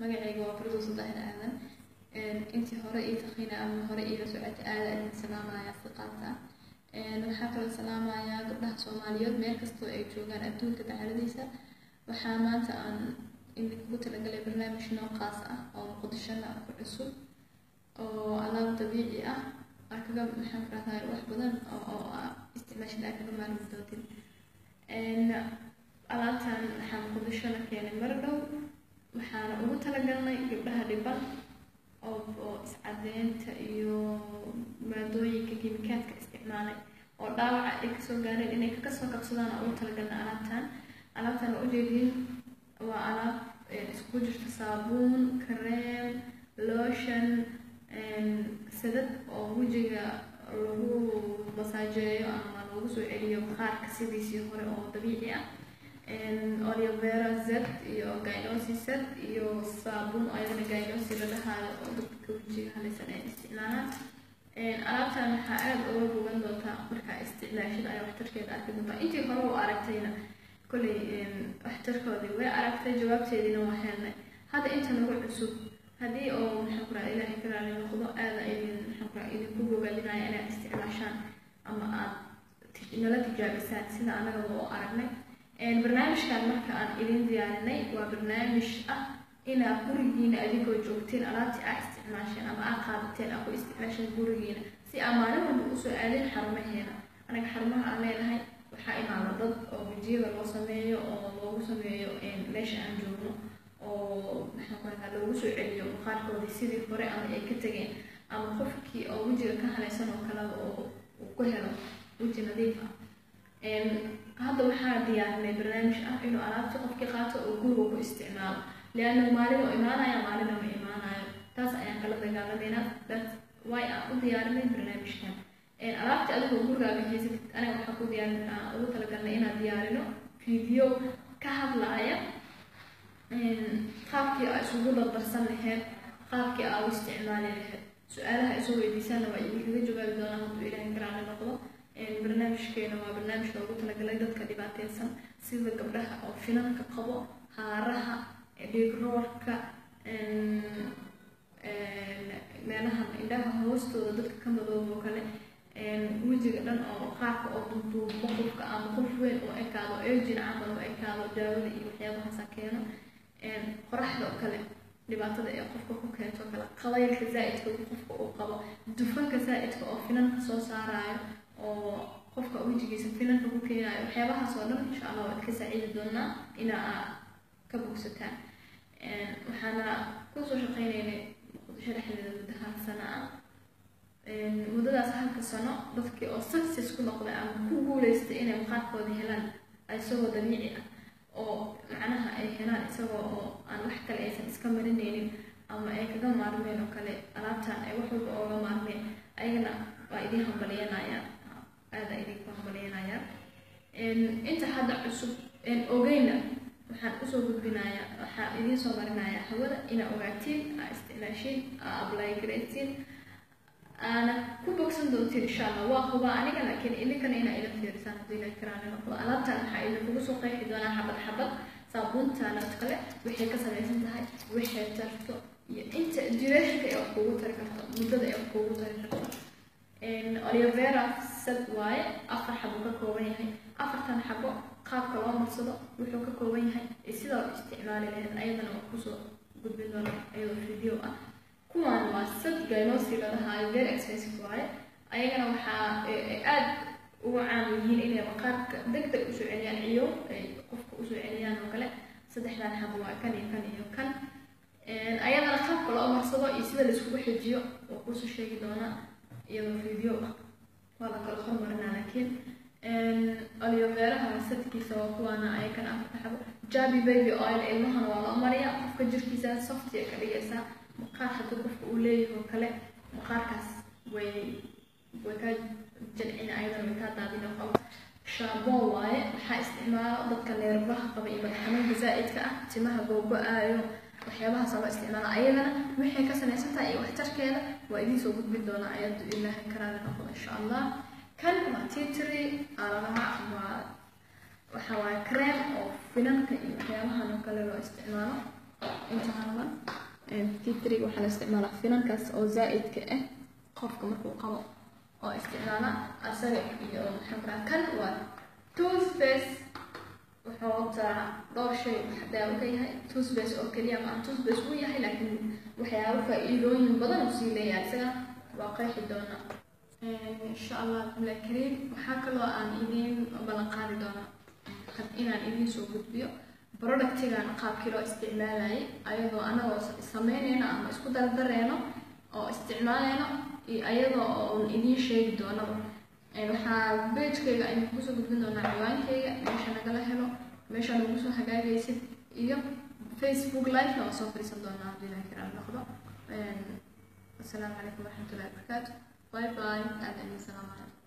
magacayga waa fardo saddexda aadan. Intii hore ii taqiina ama hore iila socota aada idin salaamaya siqaata waxaa kaloo salaamayaa gabdhaha soomaaliyeed meel kastoo ay joogaan adduunka dacaladiisa waxaa maanta aan idinkugu talagalay barnaamij noocaas ah oo muqdishona ku cusub oo alaab dabiici ah. Aa kaga maxaan ku wax badan oo isticmaashada aa kaga maalmi doontin alaabtan waxaa muqdishona keenay mar dhow waxaana ugu talagalnay gabdhaha dhiban oo iscadeynta iyo maadooyinka kimikaadka isticmaalay oo dhaawaca ay ka soo gaareen inay ka soo kabsadaan ugu talagalnay alaabtan. Alaabtan waa ujeediin waa alaab iskugu jirta saabuun kareem lotion sadad oo wejiga lagu masaajeeyo ama lagu soo celiyo maqaarka sidiisii hore oo dabiici ah olivera z iyo gynosi z iyo saabuun oo ayadana gynosi la dhahaayo oo dadka wejiga halaysan ay isticmaalaan. Alaabtan waxaa aada uga bogan doontaa markaa isticmaashada ayaa waxtarkeeda arki doontaa intii hore u aragtayna. Kolley waxtarkoodii way aragtay jawaabteediina waa helnay. Hadda inta nagu cusub haddii oo maxaan ku raha ilaahay ka noqdo aada idin maxaan ku idinku bogaadinaya inaad isticmaashaan ama aad nala tijaabisaan sida annaga oo aragnay barnaamijkan marka aan idin diyaarinay waa barnaamij ah inaad gurigiina adigoo joogteen alaabtii aa isticmaasheen ama aa qaadateen aa ku isticmaasheen gurigiina si aa maalin walba u soo aadeen xarumaheena anaga xarumaha aan leenahay waxaa imaada dad oo wejiyada loo sameeyo oo loogu sameeyo meesha aan joogno oo maxaan ku radaa loogu soo celiyo maqaarkoodii sidii hore ama ay ka tegeen ama qofkii oo wejiga ka halaysan oo kaleba oo ku helo weji nadiif ah hadda waxaa diyaarinay barnaamij ah inuu alaabta qofkii qaato oo guriga ku isticmaalo. Lianna maalin oo imaanaya maalina ma imaanayo. Taas ayaan kala dagaalamayna that way aan u diyaarinay barnaamijkan? Alaabta adigoo gurigaaga haysatid aniga waxaa ku diyaarin ugu talagalnay inaan diyaarino video ka hadlaaya. Qaabkii aa isugu dardarsan laheyd qaabkii aa u isticmaali laheyd su'aalaha isu weydiisaana waa idinkaga jawaabi doonaa hadduu ilaahay karaali noqdo barnaamijkeena waa barnaamij loogu talagalay dadka dhibaateysan sida gabdhaha oo finanka qabo haaraha dhigroorka meelaha indhaha hoostooda dadka ka madoobo kale wejiga dhan oo qaarka oo duuduubo qofka ama qof weyn oo ekaado ejin camal oo ekaado daawada iyo waxyaabahaasa keeno qoraxda oo kale dhibaatada ee qofka ku keento kale qabaylka zaa-idka qofka uu qabo dufanka zaa-idka oo finanka soo saarayo oo qofka wejigiisa finanka ku keenayo waxyaabahaas oo dhan insha allah waad ka saacidi doonaa inaa ka bogsataan. Waxaana ku soo shaqeynaynay dhexdeeda muddo hal sano ah. Muddadaas halka sano dadkii oo success ku noqday ama ku guuleystay inay maqaarkooda helaan isagoo dabiici ah oo macnaha ay helaan isagoo oo aan wax kale aysan iska marinaynin ama ay kaga maarmeen oo kale alaabtan ay wax walba ooga maarmeen ayagana waa idiin hambalyanayaan aada idinku hambalyanayaan inta hadda cusub ogeyna waxaan u soo gudbinayaa waxaa idiin soo marinayaa hawada inaa ogaatiin aa isticmaashiin aa ablay garaytiin aana ku bogsan doontiin insha allah waa huba aniga laakiin idinkana inaa ila fiirisaan haddii ilahi karaani noqdo alaabtan waxaa idinkugu soo qeexi doonaa xabad xabad saabuuntaana kale waxay ka samaysan tahay waxay tarto iyo inta duration ay kuugu tari karto muddada ay kuugu tari karto. Olivera sad waaye afar xabo ka kooban yahay. Afartan xabo qaabka loo marsado wuxuu ka kooban yahay. Sidaa u isticmaali lahayd ayadana waa ku soo gudbin doona ayadoo video ah. Kuwan waa sad gynosi la dhahaayo very expensive waaye. Ayagana waxaa aada ugu caan yihiin inay maqaarka deg deg u soo celiyaan iyo ay qofka u soo celiyaan oo kale. Saddexdan xabo waa kan iyo kan iyo kan. Ayadana qaabka loo marsado iyo sida laiskugu xijiyo waa ku soo sheegi doonaa iyadoo video ah waa la kala hormarinaa laakiin oliveraha sadkiisa waa kuwaana ayakan afarta xabo jabi baby oil ilmahana waa loo mariyaa. Qofka jirkiisa softy ay ka dhigaysaa maqaar haddii qofka uu leeyahay oo kale maqaarkaas way way kaa jalcina ayadana way kaa daadin oo qabo shaabon waaye waxaa isticmaalo dadka neerbaha qaba iyo madaxxanuunka zaa'idka ah timaha googo-aayo waxyaabahaas loo isticmaala ayadana waxay ka samaysan tahay iyo waxtarkeeda waa idiin soo gudbin doonaa ayadu ilaahay karaada noqdo insha allah. Kan waa titry alalaha waa waxa waaye cream oo finanka iyo waxyaabahan oo kale loo isticmaalo. Inta halaban titriga waxaa la isticmaalaa finankaas oo zaa'idka ah qofka markuu qabo oo isticmaala asaga iyo kuraa kan waa toothpaste wataa dhowr shay daawo ka yahay toothpaste oo keliya ma toothpaste uu yahay laakiin waxyaabo faa'iidooyin badan uu sii leeyahay. Isaga waa qeexi doonaa insha allah bismillahi kariim. Waxaa kaloo aan idiin ballan qaadi doonaa inaan idiin soo gudbiyo productigan qaabkii loo isticmaalayay ayadoo anagoo sameynayno ama isku dardareyno oo isticmaalayno iyo ayadoo oon idiin sheegi doonaba. Waxaa beejkayga aynu ku soo gudbin doonaa ciwaankayga meesha nagala helo meesha nagu soo hagaagaysid iyo facebook live-na waa soo fadhiisan doonaa haddii ilaha kiraan noqdo asalaamu calaykum waraxmatullahi wabarakaatu bye bye ayaan salaam calaykum